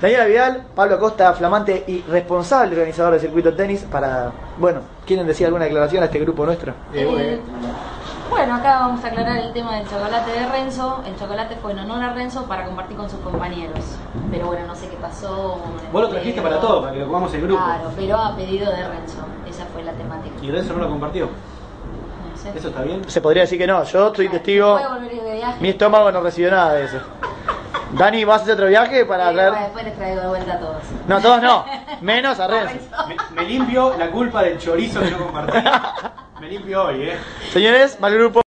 Daniela Vidal, Pablo Acosta, flamante y responsable organizador del circuito de tenis, para, bueno, ¿quieren decir alguna declaración a este grupo nuestro? Eh, Eh, bueno, acá vamos a aclarar el tema del chocolate de Renzo. El chocolate fue en honor a Renzo para compartir con sus compañeros. Pero bueno, no sé qué pasó. Vos lo trajiste para todo, para que lo comamos en grupo. Claro, pero a pedido de Renzo. Esa fue la temática. Y Renzo no lo compartió. No sé. ¿Eso está bien? Se podría decir que no, yo soy testigo, Puede volver de viaje. mi estómago no recibió nada de eso. Dani, ¿vas a hacer otro viaje para traer...? después les traigo de vuelta a todos. No, todos no, menos a Renzo. Me, me limpio la culpa del chorizo que no compartí. Me limpio hoy, ¿eh? Señores, mal grupo.